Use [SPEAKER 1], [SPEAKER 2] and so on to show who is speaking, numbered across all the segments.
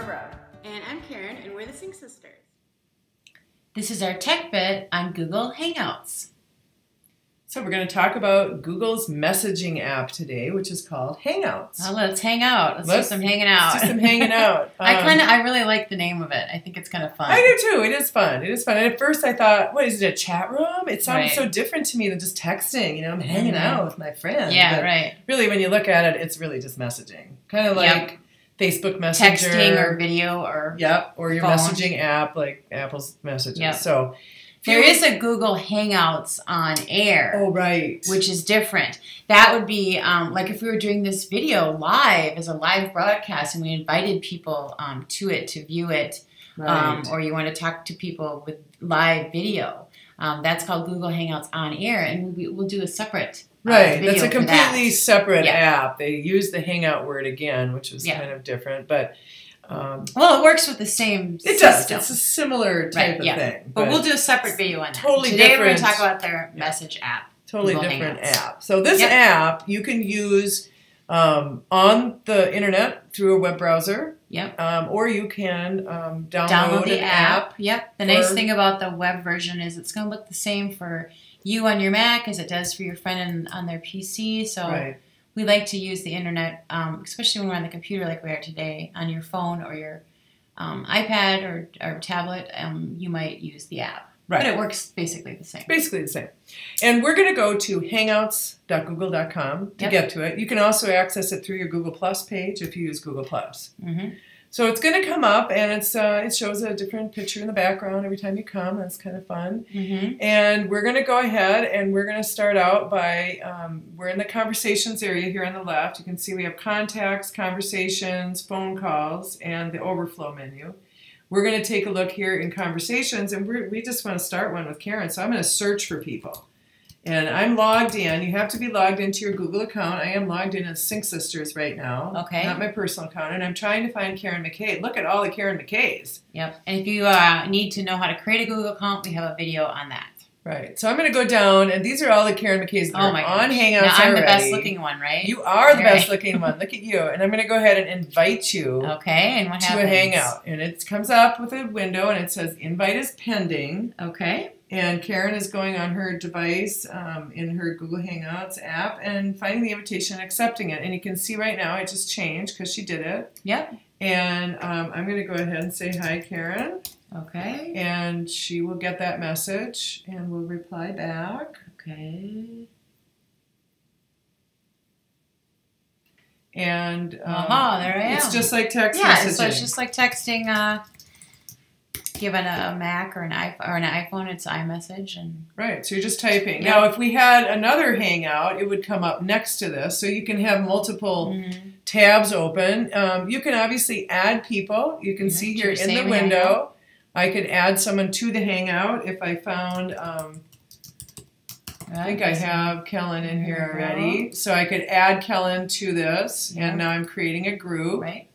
[SPEAKER 1] Barbara.
[SPEAKER 2] And I'm Karen, and we're the Sync Sisters.
[SPEAKER 3] This is our tech bit on Google Hangouts.
[SPEAKER 1] So we're going to talk about Google's messaging app today, which is called Hangouts.
[SPEAKER 3] Well, let's hang out. Let's,
[SPEAKER 1] Let's
[SPEAKER 3] do some hanging out.
[SPEAKER 1] Just some hanging out.
[SPEAKER 3] I
[SPEAKER 1] Um,
[SPEAKER 3] kind of, I really like the name of it. I think it's kind of fun.
[SPEAKER 1] I do too. It is fun. It is fun. And at first I thought, what is it, a chat room? It sounded
[SPEAKER 3] Right.
[SPEAKER 1] so different to me than just texting. You know, I'm hanging
[SPEAKER 3] Mhm.
[SPEAKER 1] out with my friends.
[SPEAKER 3] Yeah,
[SPEAKER 1] But
[SPEAKER 3] right.
[SPEAKER 1] Really, when you look at it, it's really just messaging. Kind of
[SPEAKER 3] Yep.
[SPEAKER 1] Facebook Messenger.
[SPEAKER 3] Texting or video or
[SPEAKER 1] Yep, or your
[SPEAKER 3] phone.
[SPEAKER 1] messaging app like Apple's messages.
[SPEAKER 3] Yep.
[SPEAKER 1] So
[SPEAKER 3] there is a Google Hangouts on air.
[SPEAKER 1] Oh right.
[SPEAKER 3] Which is different. That would be um, like if we were doing this video live as a live broadcast and we invited people um, to it to view it, um, or you want to talk to people with live video. Um, that's called Google Hangouts on air, and we, we'll do a separate
[SPEAKER 1] Right, that's a
[SPEAKER 3] for that.
[SPEAKER 1] completely separate
[SPEAKER 3] Yeah.
[SPEAKER 1] app. They use the Hangout word again, which was
[SPEAKER 3] Yeah.
[SPEAKER 1] kind of different, but um,
[SPEAKER 3] Well, it works with the same
[SPEAKER 1] it does. It's a similar type
[SPEAKER 3] Right,
[SPEAKER 1] of
[SPEAKER 3] yeah.
[SPEAKER 1] thing,
[SPEAKER 3] but, we'll do a separate video on that.
[SPEAKER 1] Totally different.
[SPEAKER 3] Today we're going to talk about their message app.
[SPEAKER 1] totally
[SPEAKER 3] Google
[SPEAKER 1] different
[SPEAKER 3] Hangouts.
[SPEAKER 1] app. So this
[SPEAKER 3] Yep.
[SPEAKER 1] app you can use um, on the internet through a web browser,
[SPEAKER 3] Yep.
[SPEAKER 1] um, or you can um, download,
[SPEAKER 3] Download the
[SPEAKER 1] an
[SPEAKER 3] app. Yep. The nice thing about the web version is it's going to look the same for you on your Mac as it does for your friend on, on their PC. So
[SPEAKER 1] Right.
[SPEAKER 3] we like to use the internet, um, especially when we're on the computer like we are today, on your phone or your um, iPad or, or tablet. Um, you might use the app,
[SPEAKER 1] Right.
[SPEAKER 3] but it works basically the same.
[SPEAKER 1] Basically the same. And we're going to go to hangouts.google.com to
[SPEAKER 3] Yep.
[SPEAKER 1] get to it. You can also access it through your Google Plus page if you use Google Plus.
[SPEAKER 3] hmm
[SPEAKER 1] So it's going to come up, and it's uh, it shows a different picture in the background every time you come. That's kind of fun.
[SPEAKER 3] hmm
[SPEAKER 1] And we're going to go ahead and we're going to start out by um, we're in the conversations area here on the left. You can see we have contacts, conversations, phone calls, and the overflow menu. We're going to take a look here in conversations, and we're, we just want to start one with Karen. So I'm going to search for people. And I'm logged in. You have to be logged into your Google account. I am logged in as Sync Sisters right now.
[SPEAKER 3] Okay.
[SPEAKER 1] Not my personal account. And I'm trying to find Karen McKay. Look at all the Karen McKays.
[SPEAKER 3] Yep. And if you uh, need to know how to create a Google account, we have a video on that.
[SPEAKER 1] Right. So I'm going to go down, and these are all the Karen McKays that
[SPEAKER 3] Oh my
[SPEAKER 1] on
[SPEAKER 3] gosh.
[SPEAKER 1] Hangouts
[SPEAKER 3] Now, I'm the best looking one, right?
[SPEAKER 1] You are the
[SPEAKER 3] Right.
[SPEAKER 1] best looking one. Look at you. And I'm going to go ahead and invite you
[SPEAKER 3] Okay, and what
[SPEAKER 1] to
[SPEAKER 3] happens?
[SPEAKER 1] a Hangout. And it comes up with a window, and it says invite is pending.
[SPEAKER 3] Okay.
[SPEAKER 1] And Karen is going on her device um, in her Google Hangouts app and finding the invitation and accepting it. And you can see right now it just changed because she did it.
[SPEAKER 3] Yep.
[SPEAKER 1] And um, I'm going to go ahead and say hi, Karen.
[SPEAKER 3] Okay.
[SPEAKER 1] And she will get that message and will reply back.
[SPEAKER 3] Okay.
[SPEAKER 1] And um,
[SPEAKER 3] Aha, there I am.
[SPEAKER 1] It's just like text
[SPEAKER 3] yeah,
[SPEAKER 1] messaging.
[SPEAKER 3] so it's just like texting. Uh, given a Mac or an iPhone or an iPhone, it's iMessage, and
[SPEAKER 1] right. So you're just typing.
[SPEAKER 3] Yeah.
[SPEAKER 1] Now, if we had another Hangout, it would come up next to this, so you can have multiple
[SPEAKER 3] Mhm.
[SPEAKER 1] tabs open. Um, you can obviously add people. You can
[SPEAKER 3] Yeah,
[SPEAKER 1] see here in the window. I could add someone to the Hangout if I found. Um, I think I have Kellen in here
[SPEAKER 3] There we go.
[SPEAKER 1] already, so I could add Kellen to this,
[SPEAKER 3] Yeah.
[SPEAKER 1] and now I'm creating a group.
[SPEAKER 3] right.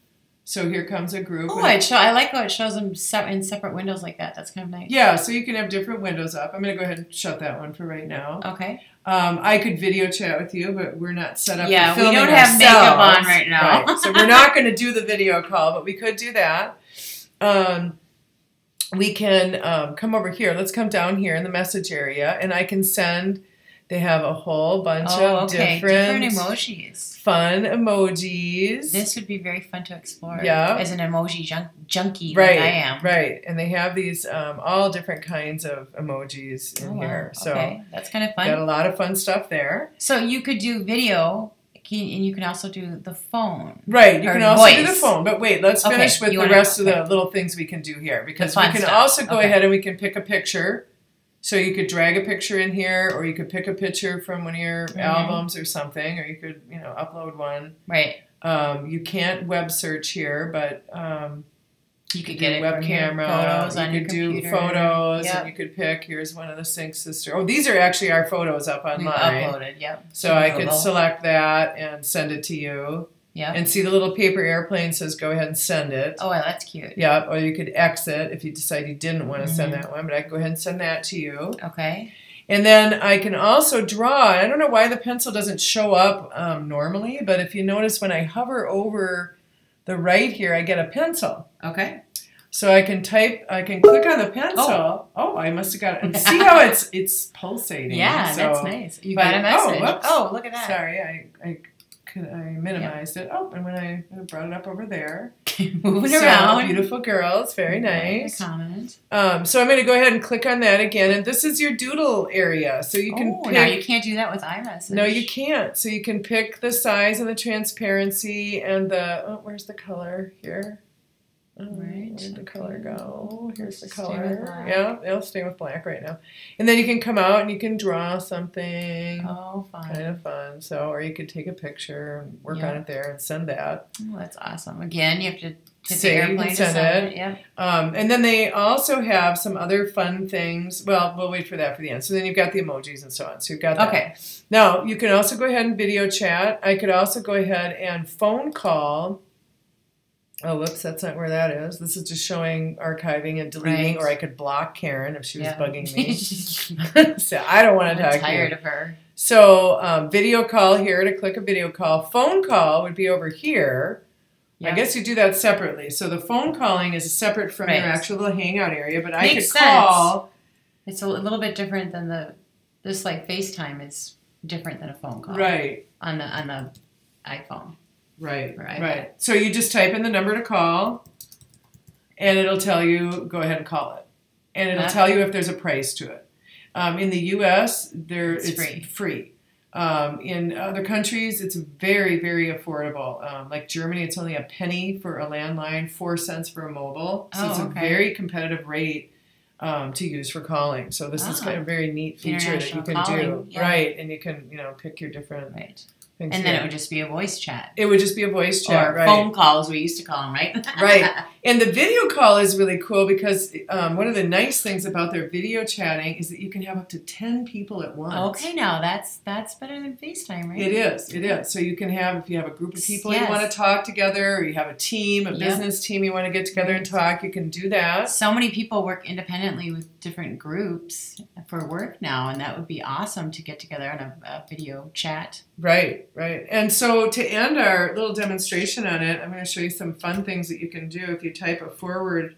[SPEAKER 1] So here comes a group.
[SPEAKER 3] Oh, it show, I like how it shows them in separate windows like that. That's kind of nice.
[SPEAKER 1] yeah, so you can have different windows up. I'm going to go ahead and shut that one for right now.
[SPEAKER 3] Okay.
[SPEAKER 1] Um, I could video chat with you, but we're not set up.
[SPEAKER 3] Yeah, we don't have makeup on right now.
[SPEAKER 1] Right, So we're not going to do the video call, but we could do that. Um, we can um, come over here. Let's come down here in the message area, and I can send. They have a whole bunch
[SPEAKER 3] Oh,
[SPEAKER 1] of
[SPEAKER 3] okay.
[SPEAKER 1] different,
[SPEAKER 3] emojis.
[SPEAKER 1] fun emojis.
[SPEAKER 3] This would be very fun to explore.
[SPEAKER 1] Yeah.
[SPEAKER 3] As an emoji junk- junkie
[SPEAKER 1] right,
[SPEAKER 3] like I am.
[SPEAKER 1] right, and they have these um, all different kinds of emojis in
[SPEAKER 3] Oh,
[SPEAKER 1] here. So
[SPEAKER 3] okay, that's kind of fun.
[SPEAKER 1] got a lot of fun stuff there.
[SPEAKER 3] So you could do video, and you can also do the phone.
[SPEAKER 1] Right, you can also do the phone, but wait, let's
[SPEAKER 3] Okay,
[SPEAKER 1] finish with the rest of
[SPEAKER 3] okay.
[SPEAKER 1] the little things we can do here because we can
[SPEAKER 3] stuff.
[SPEAKER 1] also go
[SPEAKER 3] Okay.
[SPEAKER 1] ahead and we can pick a picture. So you could drag a picture in here, or you could pick a picture from one of your
[SPEAKER 3] Mhm.
[SPEAKER 1] albums or something, or you could, you know, upload one.
[SPEAKER 3] Right.
[SPEAKER 1] Um, you can't web search here, but um,
[SPEAKER 3] You could get
[SPEAKER 1] web camera.
[SPEAKER 3] photos
[SPEAKER 1] you could do
[SPEAKER 3] computer.
[SPEAKER 1] photos,
[SPEAKER 3] Yep.
[SPEAKER 1] and you could pick. Here's one of the Sync Sister. Oh, these are actually our photos up online.
[SPEAKER 3] uploaded. Yep.
[SPEAKER 1] So I could select that and send it to you.
[SPEAKER 3] Yep.
[SPEAKER 1] And see the little paper airplane says go ahead and send it.
[SPEAKER 3] Oh, that's cute.
[SPEAKER 1] Yeah, or you could exit if you decide you didn't want to send
[SPEAKER 3] Mhm.
[SPEAKER 1] that one, but I can go ahead and send that to you.
[SPEAKER 3] Okay.
[SPEAKER 1] And then I can also draw. I don't know why the pencil doesn't show up um, normally, but if you notice when I hover over the right here, I get a pencil.
[SPEAKER 3] Okay.
[SPEAKER 1] So I can type, I can click on the pencil. Oh, I must have got it. And see how it's it's pulsating.
[SPEAKER 3] Yeah,
[SPEAKER 1] So-
[SPEAKER 3] that's nice. You
[SPEAKER 1] but-
[SPEAKER 3] got a
[SPEAKER 1] oh,
[SPEAKER 3] message.
[SPEAKER 1] whoops.
[SPEAKER 3] Oh, look at that.
[SPEAKER 1] Sorry, I I I minimized it. Oh, and when I brought it up over there.
[SPEAKER 3] Moving
[SPEAKER 1] So,
[SPEAKER 3] around.
[SPEAKER 1] beautiful girls, very
[SPEAKER 3] Very
[SPEAKER 1] nice.
[SPEAKER 3] Comment.
[SPEAKER 1] Um, so I'm going to go ahead and click on that again, and this is your doodle area. So you can
[SPEAKER 3] oh,
[SPEAKER 1] pick.
[SPEAKER 3] now you can't do that with iMessage.
[SPEAKER 1] no, you can't. So you can pick the size and the transparency and the. Oh, where's the color here?
[SPEAKER 3] Right,
[SPEAKER 1] Where'd the color go? Here's the color. Yeah, it'll stay with black right now. And then you can come out and you can draw something.
[SPEAKER 3] Oh, fun.
[SPEAKER 1] Kind of fun. So, or you could take a picture and work
[SPEAKER 3] Yeah.
[SPEAKER 1] on it there and send that.
[SPEAKER 3] Oh, that's awesome. Again, you have to hit the
[SPEAKER 1] and
[SPEAKER 3] airplane to
[SPEAKER 1] send
[SPEAKER 3] send
[SPEAKER 1] it.
[SPEAKER 3] it. Yep.
[SPEAKER 1] Um, and then they also have some other fun things. Well, we'll wait for that for the end. So then you've got the emojis and so on. So you've got that.
[SPEAKER 3] Okay.
[SPEAKER 1] Now you can also go ahead and video chat. I could also go ahead and phone call. Oh, whoops, that's not where that is. This is just showing archiving and deleting,
[SPEAKER 3] Right.
[SPEAKER 1] or I could block Karen if she was
[SPEAKER 3] Yeah.
[SPEAKER 1] bugging me. so I don't want to talk
[SPEAKER 3] I'm
[SPEAKER 1] to you.
[SPEAKER 3] tired of her.
[SPEAKER 1] So um, video call here to click a video call. Phone call would be over here. I guess you do that separately. So the phone calling is separate from
[SPEAKER 3] Right.
[SPEAKER 1] your actual little hangout area, but I
[SPEAKER 3] Makes
[SPEAKER 1] could call.
[SPEAKER 3] It's a little bit different than the this like FaceTime is different than a phone call.
[SPEAKER 1] Right,
[SPEAKER 3] On the on the iPhone.
[SPEAKER 1] Right,
[SPEAKER 3] Right.
[SPEAKER 1] right. So you just type in the number to call, and it'll tell you go ahead and call it, and it'll
[SPEAKER 3] Ah.
[SPEAKER 1] tell you if there's a price to it. Um, in the U.S., there
[SPEAKER 3] It's
[SPEAKER 1] it's,
[SPEAKER 3] free.
[SPEAKER 1] free. Um, in other countries, it's very, very affordable. Um, like Germany, it's only a penny for a landline, four cents for a mobile. So
[SPEAKER 3] Oh,
[SPEAKER 1] it's a very competitive rate um, to use for calling. So this is
[SPEAKER 3] Ah.
[SPEAKER 1] kind of a very neat feature that you can do.
[SPEAKER 3] yeah.
[SPEAKER 1] Right, and you can you know pick your different
[SPEAKER 3] Right. And then it would just be a voice chat.
[SPEAKER 1] it would just be a voice chat,
[SPEAKER 3] or
[SPEAKER 1] right?
[SPEAKER 3] phone calls we used to call them, right?
[SPEAKER 1] Right. And the video call is really cool because um, one of the nice things about their video chatting is that you can have up to 10 people at once.
[SPEAKER 3] okay, now that's that's better than FaceTime, right?
[SPEAKER 1] It is, it is. So you can have, if you have a group of people you want to talk together, or you have a team, a
[SPEAKER 3] Yep.
[SPEAKER 1] business team you want to get together and talk, you can do that.
[SPEAKER 3] So many people work independently with different groups for work now, and that would be awesome to get together on a, a video chat.
[SPEAKER 1] Right, right. And so to end our little demonstration on it, I'm going to show you some fun things that you can do if you type a forward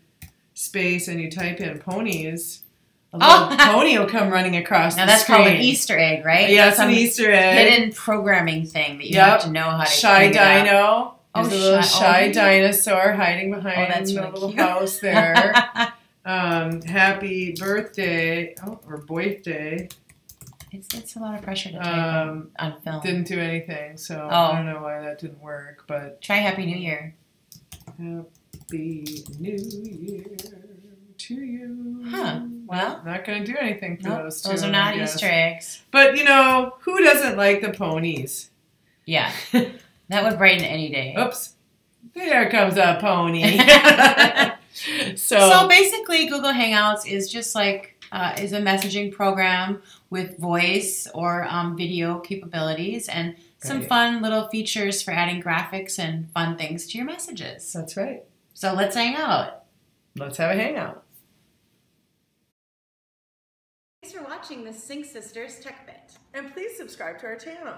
[SPEAKER 1] space and you type in ponies. A little
[SPEAKER 3] Oh.
[SPEAKER 1] pony will come running across
[SPEAKER 3] Now that's
[SPEAKER 1] screen.
[SPEAKER 3] called an Easter egg, right?
[SPEAKER 1] Yeah,
[SPEAKER 3] That's
[SPEAKER 1] it's an Easter egg.
[SPEAKER 3] hidden programming thing that you
[SPEAKER 1] Yep.
[SPEAKER 3] have to know how to
[SPEAKER 1] Shy
[SPEAKER 3] figure out.
[SPEAKER 1] dino.
[SPEAKER 3] Oh,
[SPEAKER 1] a little
[SPEAKER 3] shy-
[SPEAKER 1] shy
[SPEAKER 3] oh.
[SPEAKER 1] dinosaur hiding behind
[SPEAKER 3] Oh, that's
[SPEAKER 1] the
[SPEAKER 3] really
[SPEAKER 1] little
[SPEAKER 3] cute.
[SPEAKER 1] house there. um, happy birthday oh, or birthday.
[SPEAKER 3] it's, it's a lot of pressure to type
[SPEAKER 1] Um,
[SPEAKER 3] on, film.
[SPEAKER 1] didn't do anything, so
[SPEAKER 3] Oh.
[SPEAKER 1] I don't know why that didn't work. But
[SPEAKER 3] Try Happy New Year.
[SPEAKER 1] happy New Year to you.
[SPEAKER 3] Huh. Well,
[SPEAKER 1] Not going to do anything for
[SPEAKER 3] nope,
[SPEAKER 1] those two.
[SPEAKER 3] those are not. Easter eggs.
[SPEAKER 1] But you know, who doesn't like the ponies?
[SPEAKER 3] Yeah, that would brighten any day.
[SPEAKER 1] Oops. There comes a pony.
[SPEAKER 3] So basically, Google Hangouts is just like uh, is a messaging program with voice or um, video capabilities and some
[SPEAKER 1] Right.
[SPEAKER 3] fun little features for adding graphics and fun things to your messages.
[SPEAKER 1] That's right.
[SPEAKER 3] So let's hang out.
[SPEAKER 1] Let's have a hangout.
[SPEAKER 2] Thanks for watching the Sync Sisters Tech Bit.
[SPEAKER 1] And please subscribe to our channel.